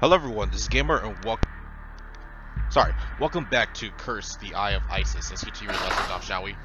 Hello everyone, this is Gamer and welcome Sorry, welcome back to Curse the Eye of Isis. Let's get to your lessons off, shall we?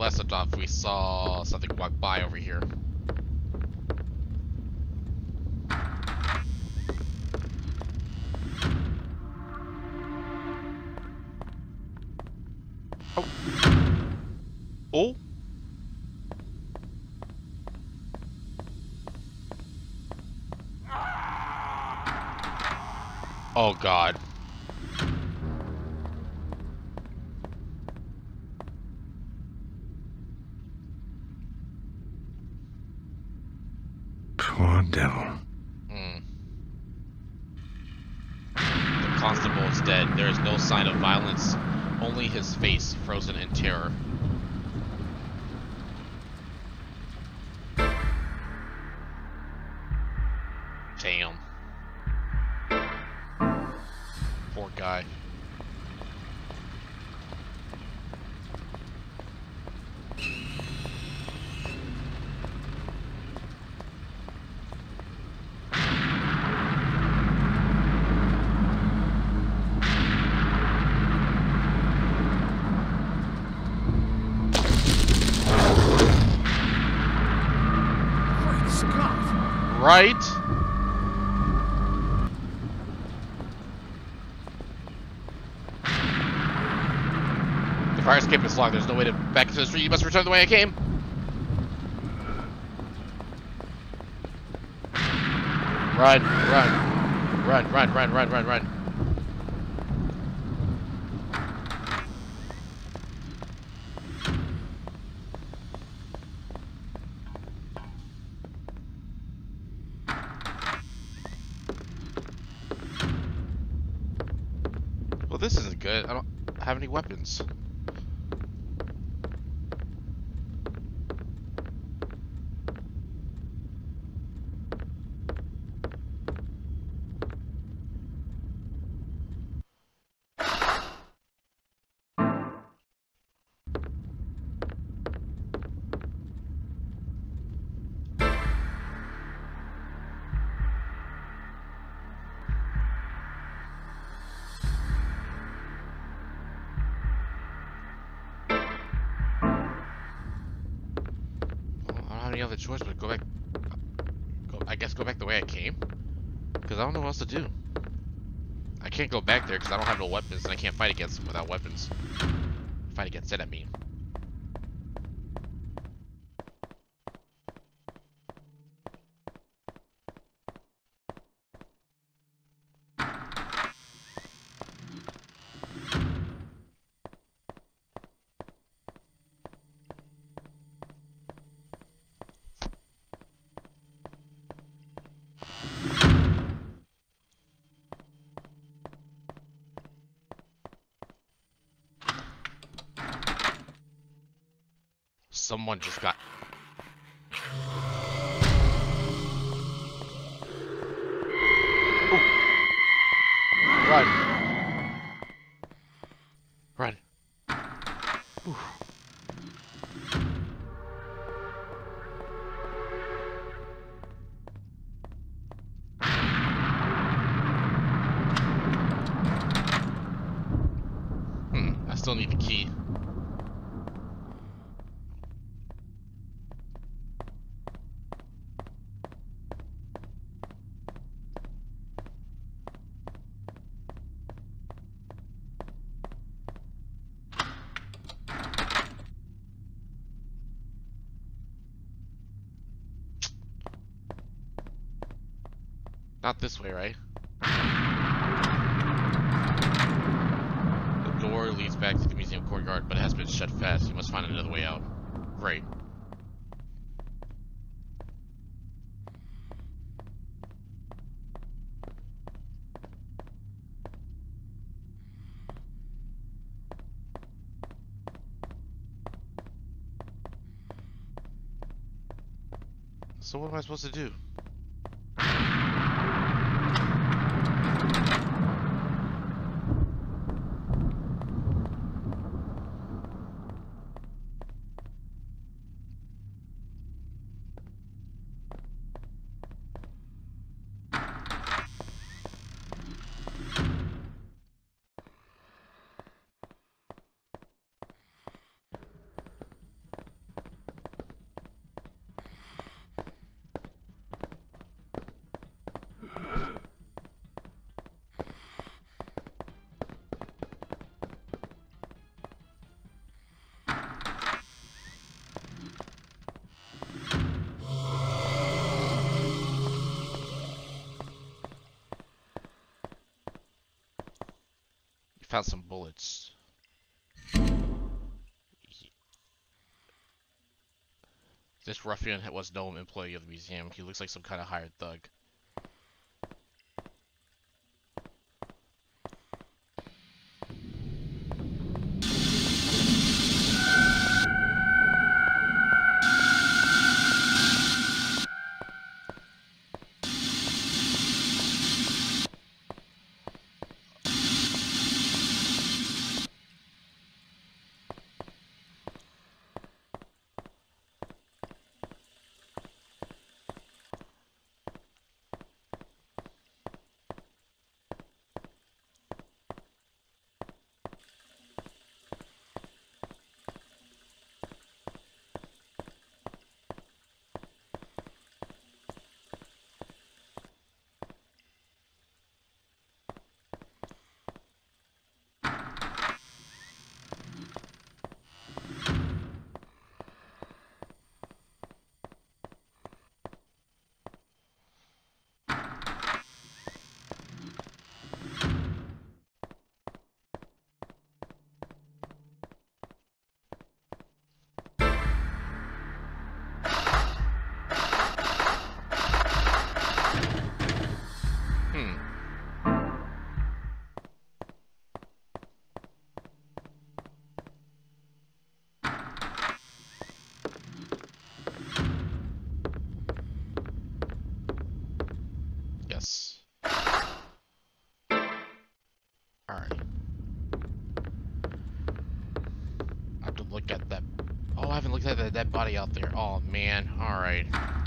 Last left off, we saw something walk by over here. Oh. Oh, oh god. Poor devil. Hmm. The constable is dead. There is no sign of violence, only his face frozen in terror. Right? The fire escape is locked. There's no way to back into the street. You must return the way I came. Run, run, run, run, run, run, run, run. Weapons and I can't fight against them without weapons. Fight against it, I mean. Someone just got. This way, right? The door leads back to the museum courtyard, but it has been shut fast. You must find another way out. Right. So what am I supposed to do? Found some bullets. This ruffian was no employee of the museum. He looks like some kind of hired thug. That body out there. Oh, man. Alright. Let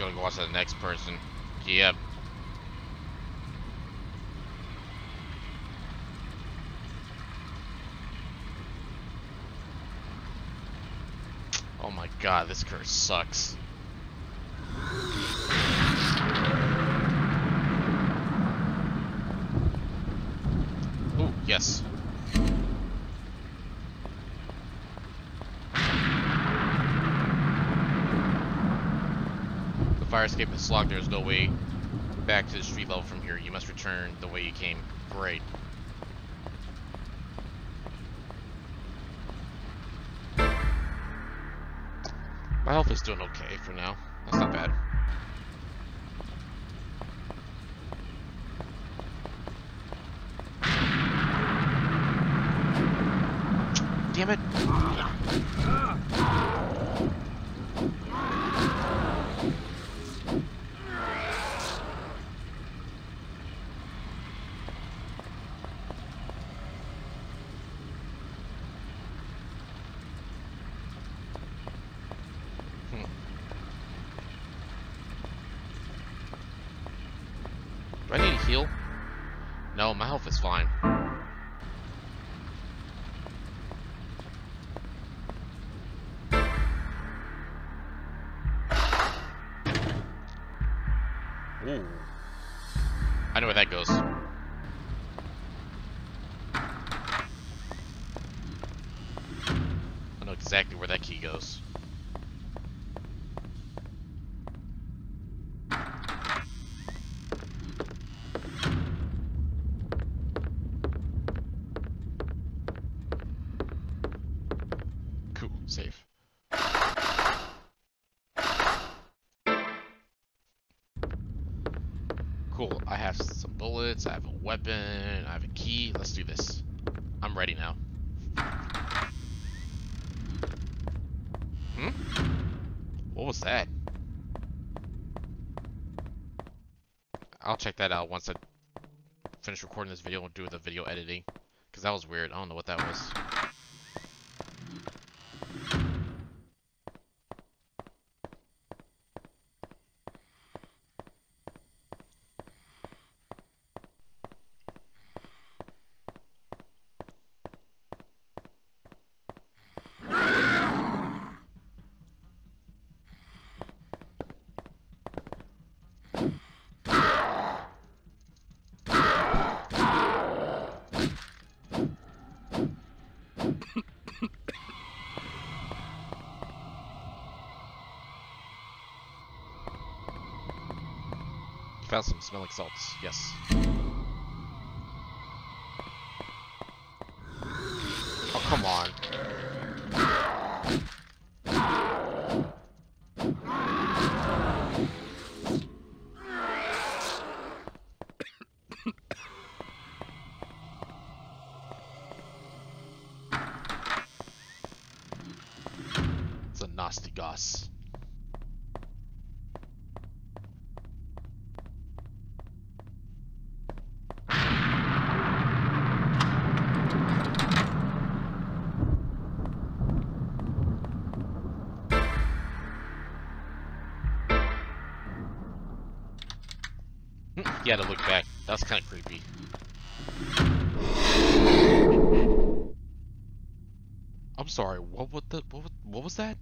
gonna go to the next person. Yep. Oh my god, this curse sucks. Ooh, yes. The fire escape is locked. There is no way back to the street level from here. You must return the way you came. Great. My health is doing okay for now. That's not bad. Damn it! Hmm. Do I need to heal? No, my health is fine. Ooh. I know where that goes. I know exactly where that key goes. Cool, safe. Cool, I have some bullets, I have a weapon, I have a key. Let's do this. I'm ready now. Hmm? What was that? I'll check that out once I finish recording this video and do the video editing. Because that was weird. I don't know what that was. Found some smelling salts. Yes. Oh, come on. You had to look back. That's kind of creepy. I'm sorry. What? What the? What? was- What was that?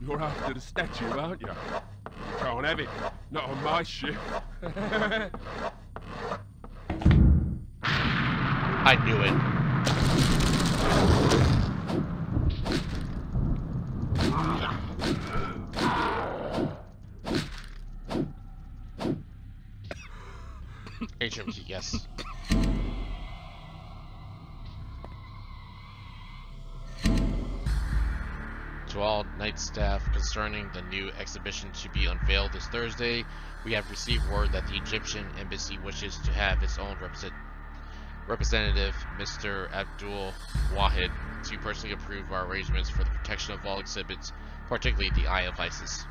You're after the statue, aren't you? You can't have it. Not on my ship. I knew it. To all night staff concerning the new exhibition to be unveiled this Thursday, we have received word that the Egyptian embassy wishes to have its own represent representative, Mr. Abdul Waheed, to personally approve our arrangements for the protection of all exhibits, particularly the Eye of Isis.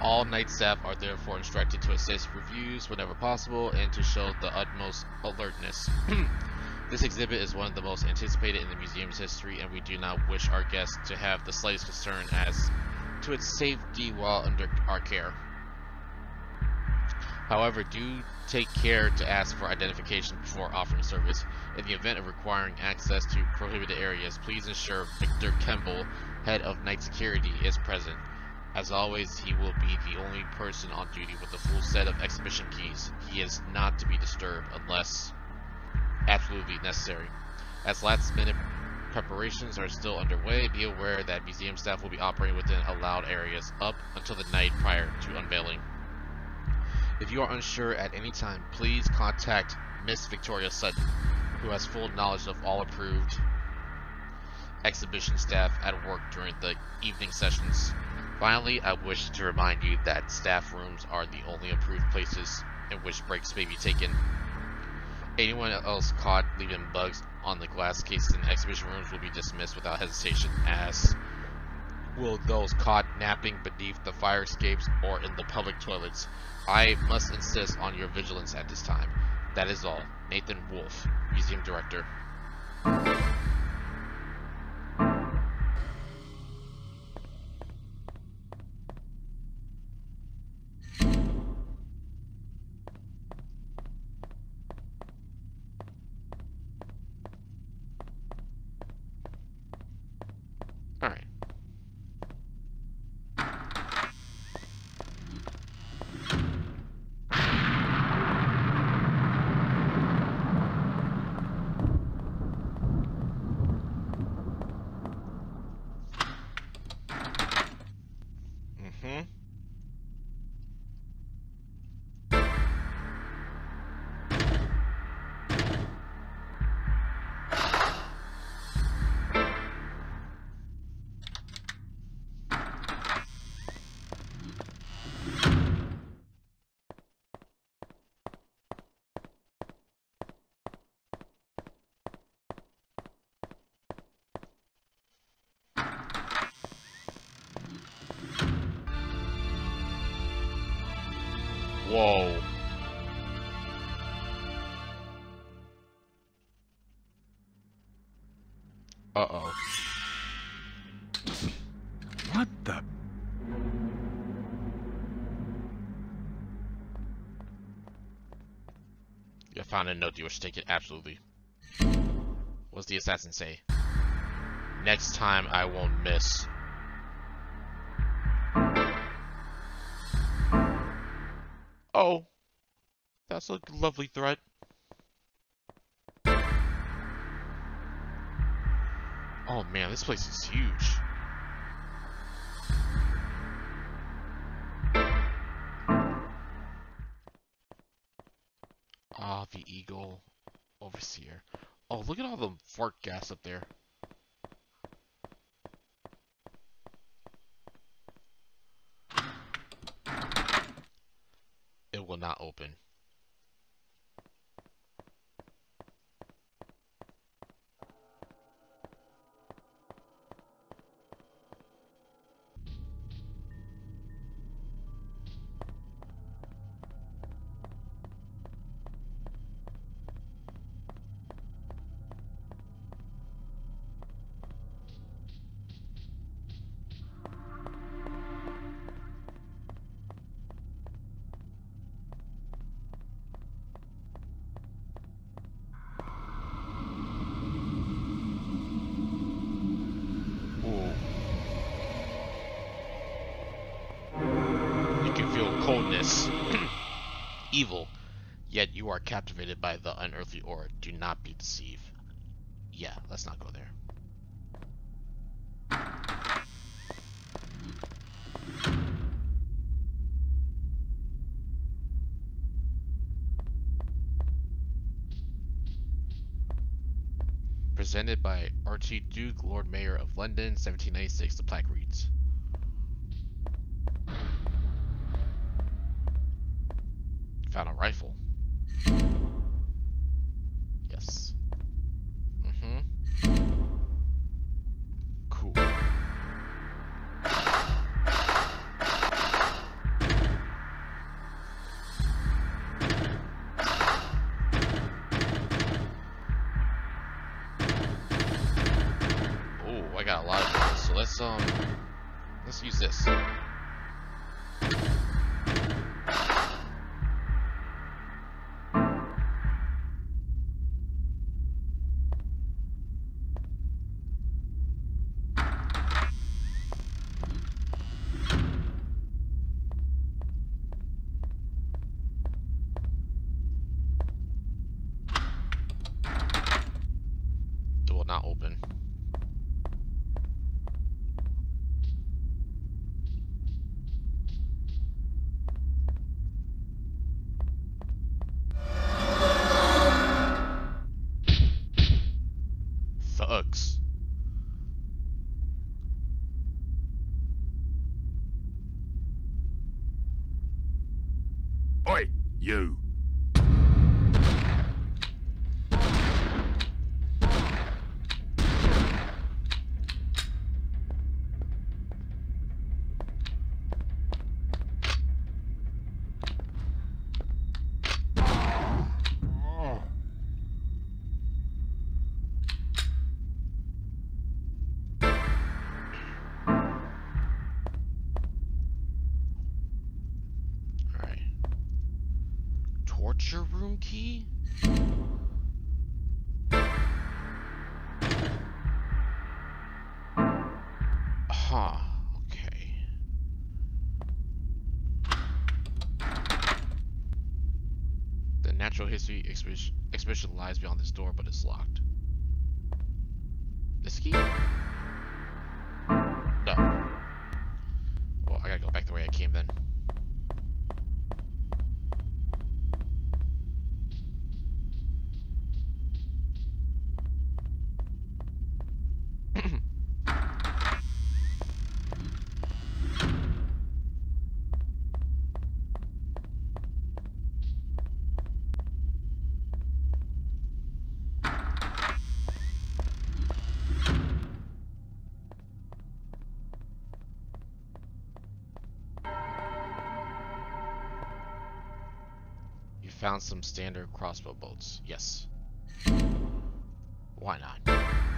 All night staff are therefore instructed to assist reviews whenever possible and to show the utmost alertness. this exhibit is one of the most anticipated in the museum's history, and we do not wish our guests to have the slightest concern as to its safety while under our care. However, do take care to ask for identification before offering service. In the event of requiring access to prohibited areas, please ensure Victor Kemble, head of night security, is present. As always, he will be the only person on duty with a full set of exhibition keys. He is not to be disturbed unless absolutely necessary. As last minute preparations are still underway, be aware that museum staff will be operating within allowed areas up until the night prior to unveiling. If you are unsure at any time, please contact Miss Victoria Sutton. who has full knowledge of all approved exhibition staff at work during the evening sessions. Finally, I wish to remind you that staff rooms are the only approved places in which breaks may be taken. Anyone else caught leaving bugs on the glass cases in exhibition rooms will be dismissed without hesitation, as will those caught napping beneath the fire escapes or in the public toilets. I must insist on your vigilance at this time. That is all. Nathan Wolf, Museum Director. Whoa. Uh-oh. What the? You found a note you wish to take it? Absolutely. What's the assassin say? Next time I won't miss. That's a lovely threat. Oh man, this place is huge. Ah, the Eagle Overseer. Oh, look at all the fart gas up there. It will not open. Evil, yet you are captivated by the unearthly aura. Do not be deceived. Yeah, let's not go there. Presented by Archie Duke, Lord Mayor of London, 1796. The plaque reads. Found a rifle. You. Torture room key? Huh. Okay. The natural history exhibition, lies beyond this door, but it's locked. This key? No. Well, I gotta go back the way I came then. Found some standard crossbow bolts. Yes. Why not?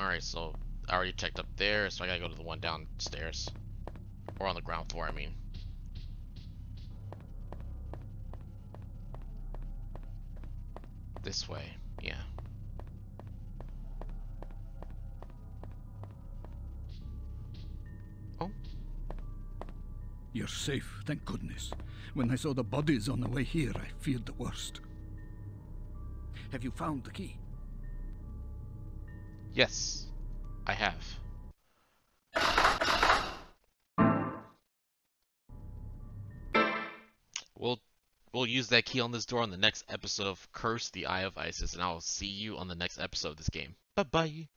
Alright, so I already checked up there, so I gotta go to the one downstairs. Or on the ground floor, I mean. This way, yeah. Oh. You're safe, thank goodness. When I saw the bodies on the way here, I feared the worst. Have you found the key? Yes, I have. We'll we'll use that key on this door on the next episode of Curse the Eye of Isis, and I will see you on the next episode of this game. Bye bye.